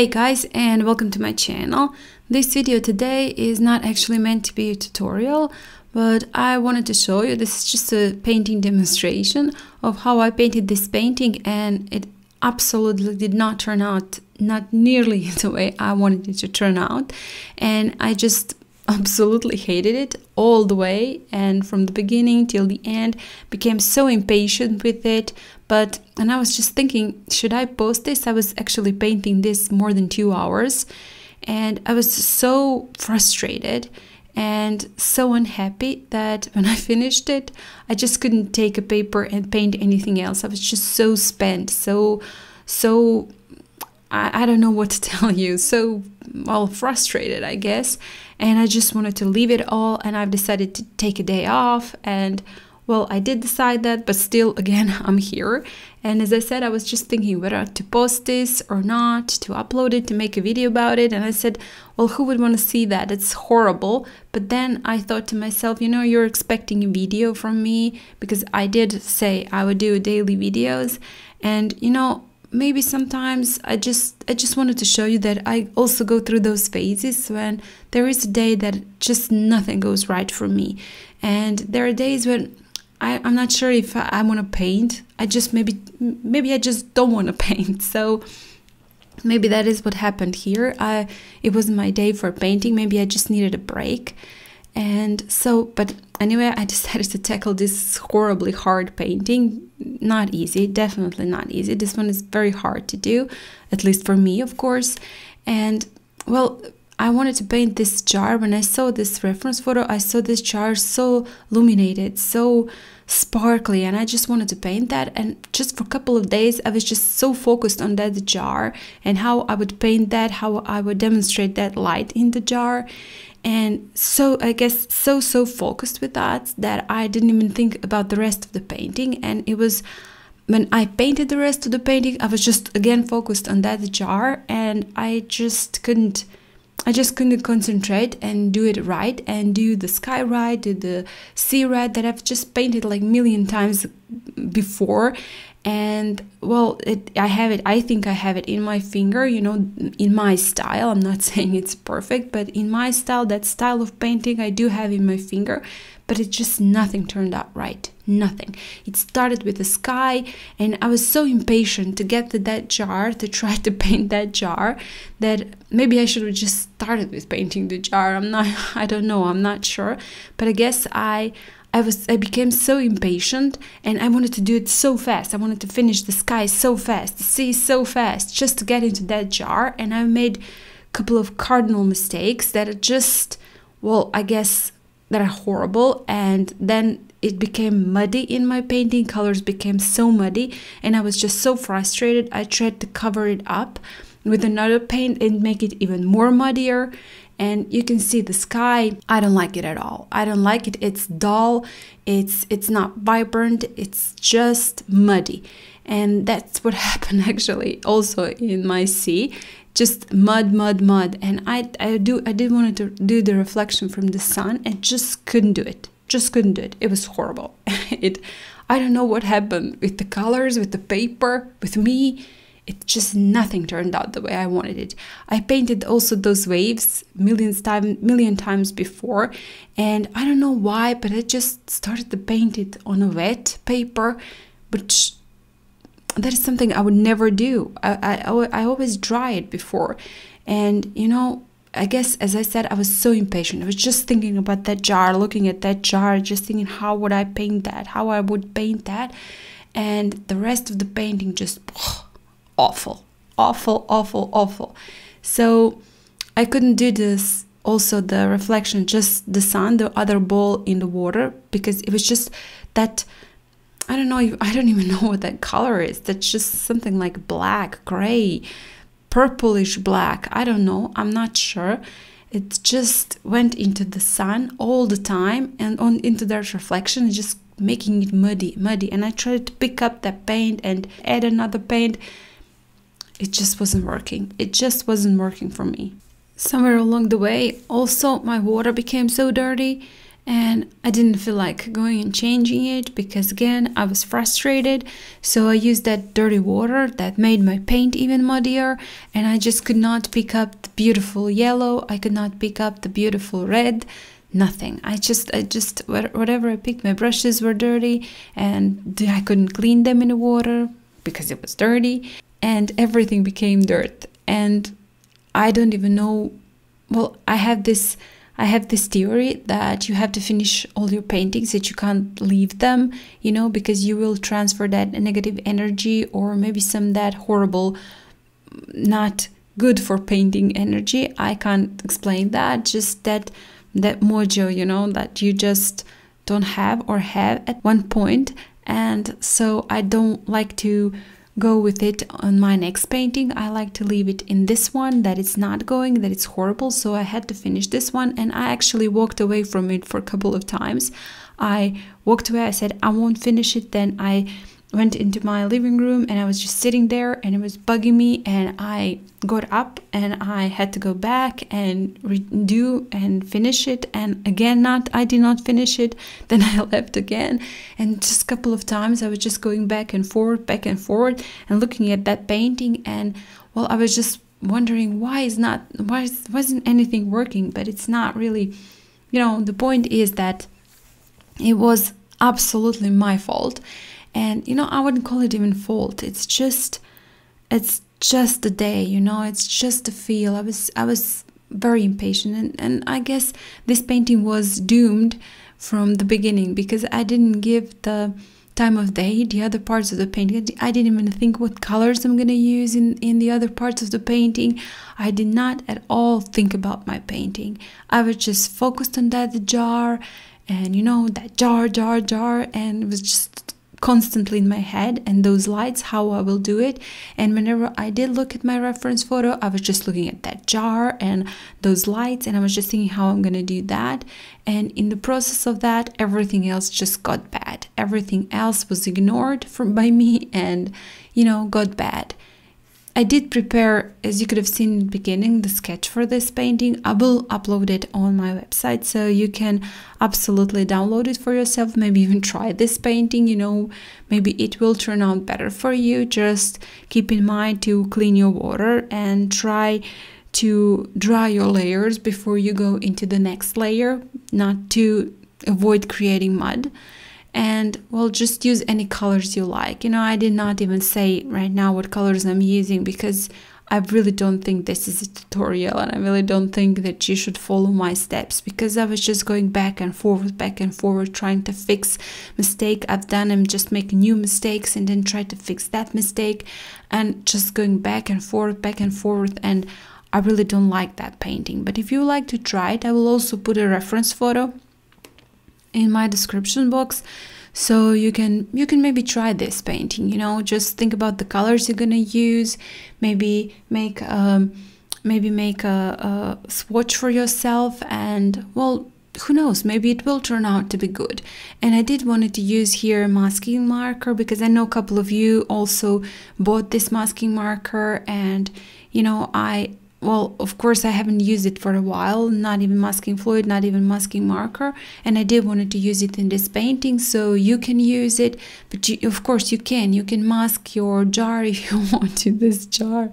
Hey guys and welcome to my channel. This video today is not actually meant to be a tutorial, but I wanted to show you this is just a painting demonstration of how I painted this painting and it absolutely did not turn out not nearly the way I wanted it to turn out and I just absolutely hated it all the way and from the beginning till the end became so impatient with it. But and i was just thinking should i post this? I was actually painting this more than two hours and i was so frustrated and so unhappy that when i finished it i just couldn't take a paper and paint anything else. I was just so spent so so I, I don't know what to tell you. So well frustrated i guess. And I just wanted to leave it all and I've decided to take a day off. And well I did decide that but still again I'm here. And as I said I was just thinking whether to post this or not to upload it to make a video about it. And I said well who would want to see that? It's horrible. But then I thought to myself you know you're expecting a video from me because I did say I would do daily videos. And you know maybe sometimes I just I just wanted to show you that I also go through those phases when there is a day that just nothing goes right for me. And there are days when I, I'm not sure if I, I want to paint. I just maybe maybe I just don't want to paint. So maybe that is what happened here. I it wasn't my day for painting. Maybe I just needed a break. And so but anyway i decided to tackle this horribly hard painting not easy definitely not easy. This one is very hard to do at least for me of course. And well i wanted to paint this jar. When i saw this reference photo i saw this jar so illuminated so sparkly and i just wanted to paint that. And just for a couple of days i was just so focused on that jar and how i would paint that how i would demonstrate that light in the jar. And so i guess so so focused with that that i didn't even think about the rest of the painting. And it was when i painted the rest of the painting i was just again focused on that jar. And i just couldn't I just couldn't concentrate and do it right and do the sky right, do the sea right that I've just painted like million times before. And well it, i have it i think i have it in my finger you know in my style. I'm not saying it's perfect but in my style that style of painting i do have in my finger but it just nothing turned out right. Nothing. It started with the sky and i was so impatient to get to that jar to try to paint that jar that maybe i should have just started with painting the jar. I'm not i don't know. I'm not sure. But i guess i I was I became so impatient and I wanted to do it so fast. I wanted to finish the sky so fast, the sea so fast, just to get into that jar. And I made a couple of cardinal mistakes that are just well, I guess that are horrible. And then it became muddy in my painting. Colors became so muddy, and I was just so frustrated. I tried to cover it up with another paint and make it even more muddier and you can see the sky i don't like it at all i don't like it it's dull it's it's not vibrant it's just muddy and that's what happened actually also in my sea just mud mud mud. And i i do i did want to do the reflection from the sun and just couldn't do it. Just couldn't do it. It was horrible. It i don't know what happened with the colors with the paper with me. It just nothing turned out the way I wanted it. I painted also those waves millions time million times before. And I don't know why but I just started to paint it on a wet paper which that is something I would never do. I, I, I always dry it before and you know I guess as I said I was so impatient. I was just thinking about that jar, looking at that jar, just thinking how would I paint that, how I would paint that and the rest of the painting just awful, awful, awful, awful. So I couldn't do this also the reflection, just the sun, the other ball in the water, because it was just that I don't know, I don't even know what that color is. That's just something like black, gray, purplish black. I don't know, I'm not sure. It just went into the sun all the time and on into that reflection, just making it muddy, muddy. And I tried to pick up that paint and add another paint it just wasn't working. It just wasn't working for me. Somewhere along the way, also my water became so dirty and I didn't feel like going and changing it because again I was frustrated. So I used that dirty water that made my paint even muddier. And I just could not pick up the beautiful yellow. I could not pick up the beautiful red. Nothing. I just I just whatever I picked my brushes were dirty. And I couldn't clean them in the water because it was dirty. And everything became dirt. And I don't even know well I have this I have this theory that you have to finish all your paintings, that you can't leave them, you know, because you will transfer that negative energy or maybe some that horrible, not good for painting energy. I can't explain that, just that that mojo, you know, that you just don't have or have at one point. And so I don't like to go with it on my next painting. I like to leave it in this one that it's not going, that it's horrible. So I had to finish this one and I actually walked away from it for a couple of times. I walked away, I said, I won't finish it. Then I went into my living room and I was just sitting there and it was bugging me and I got up and I had to go back and redo and finish it. And again not I did not finish it. Then I left again. And just a couple of times I was just going back and forward back and forward and looking at that painting. And well I was just wondering why is not why is, wasn't anything working? But it's not really you know the point is that it was absolutely my fault and you know i wouldn't call it even fault. It's just it's just the day you know? It's just the feel. I was i was very impatient. And, and i guess this painting was doomed from the beginning because i didn't give the time of day the other parts of the painting. I didn't even think what colors i'm going to use in in the other parts of the painting. I did not at all think about my painting. I was just focused on that jar and you know that jar jar jar and it was just constantly in my head and those lights how I will do it. And whenever I did look at my reference photo I was just looking at that jar and those lights and I was just thinking how I'm gonna do that. And in the process of that everything else just got bad. Everything else was ignored from by me and you know got bad I did prepare, as you could have seen in the beginning, the sketch for this painting. I will upload it on my website so you can absolutely download it for yourself. Maybe even try this painting, you know, maybe it will turn out better for you. Just keep in mind to clean your water and try to dry your layers before you go into the next layer, not to avoid creating mud and well just use any colors you like. You know i did not even say right now what colors i'm using because i really don't think this is a tutorial and i really don't think that you should follow my steps because i was just going back and forth back and forward trying to fix mistake. I've done and just make new mistakes and then try to fix that mistake and just going back and forth back and forth and i really don't like that painting. But if you like to try it i will also put a reference photo in my description box. So you can you can maybe try this painting you know just think about the colors you're gonna use. Maybe make um maybe make a, a swatch for yourself and well who knows? Maybe it will turn out to be good. And i did wanted to use here a masking marker because i know a couple of you also bought this masking marker and you know i well of course i haven't used it for a while not even masking fluid not even masking marker and i did wanted to use it in this painting so you can use it but you, of course you can. You can mask your jar if you want to this jar.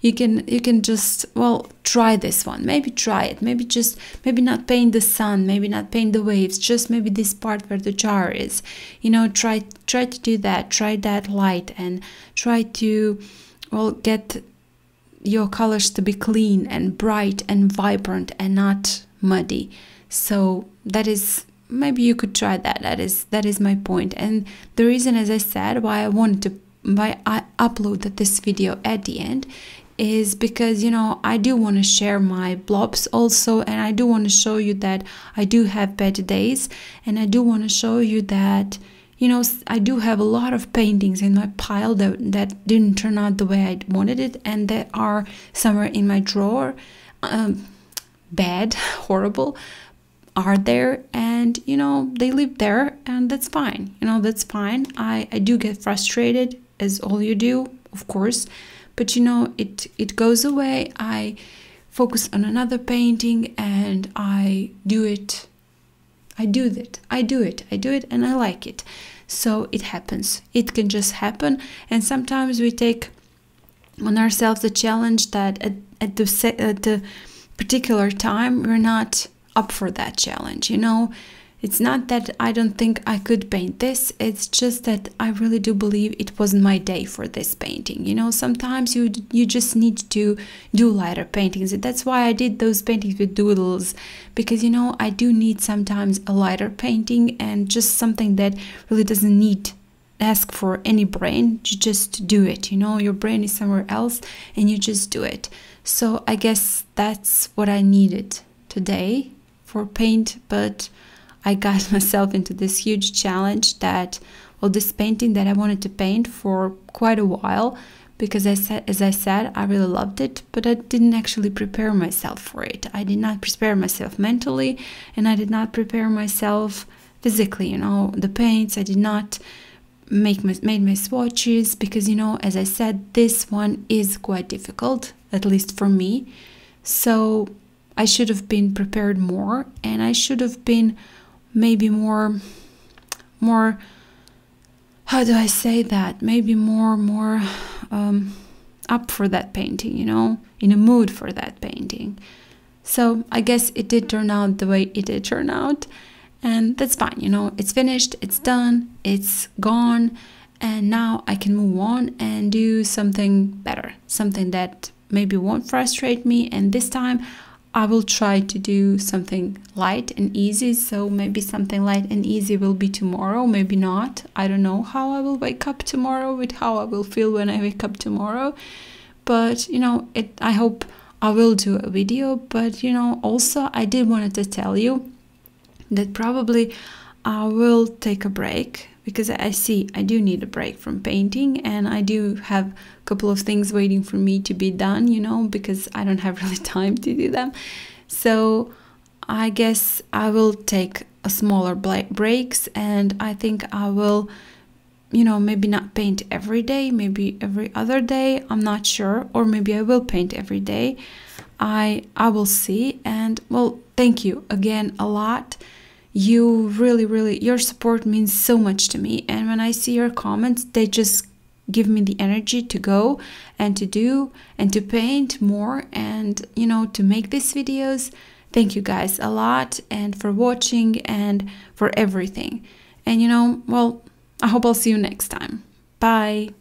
You can you can just well try this one. Maybe try it. Maybe just maybe not paint the sun maybe not paint the waves just maybe this part where the jar is. You know try try to do that. Try that light and try to well get your colors to be clean and bright and vibrant and not muddy. So that is maybe you could try that. That is that is my point. And the reason as i said why i wanted to why i uploaded this video at the end is because you know i do want to share my blobs also and i do want to show you that i do have bad days and i do want to show you that you know, I do have a lot of paintings in my pile that, that didn't turn out the way I wanted it, and that are somewhere in my drawer. Um, bad, horrible, are there, and you know, they live there, and that's fine. You know, that's fine. I, I do get frustrated, as all you do, of course, but you know, it, it goes away. I focus on another painting and I do it I do it. I do it. I do it and I like it. So it happens. It can just happen. And sometimes we take on ourselves a challenge that at, at the at the particular time we're not up for that challenge. You know, it's not that I don't think I could paint this, it's just that I really do believe it wasn't my day for this painting. You know, sometimes you you just need to do lighter paintings. That's why I did those paintings with doodles because you know, I do need sometimes a lighter painting and just something that really doesn't need ask for any brain you just do it you know your brain is somewhere else and you just do it so i guess that's what i needed today for paint but I got myself into this huge challenge that, well, this painting that I wanted to paint for quite a while because I said, as I said, I really loved it, but I didn't actually prepare myself for it. I did not prepare myself mentally, and I did not prepare myself physically. You know, the paints. I did not make my made my swatches because you know, as I said, this one is quite difficult, at least for me. So I should have been prepared more, and I should have been maybe more more how do i say that? Maybe more more um, up for that painting you know in a mood for that painting. So i guess it did turn out the way it did turn out and that's fine you know it's finished it's done it's gone and now i can move on and do something better something that maybe won't frustrate me and this time I will try to do something light and easy. So maybe something light and easy will be tomorrow, maybe not. I don't know how I will wake up tomorrow with how I will feel when I wake up tomorrow. But you know, it I hope I will do a video, but you know, also I did wanted to tell you that probably I will take a break because I see I do need a break from painting and I do have a couple of things waiting for me to be done, you know, because I don't have really time to do them. So I guess I will take a smaller breaks and I think I will you know maybe not paint every day maybe every other day i'm not sure or maybe i will paint every day i i will see and well thank you again a lot you really really your support means so much to me. And when i see your comments they just give me the energy to go and to do and to paint more and you know to make these videos. Thank you guys a lot and for watching and for everything. And you know well i hope i'll see you next time. Bye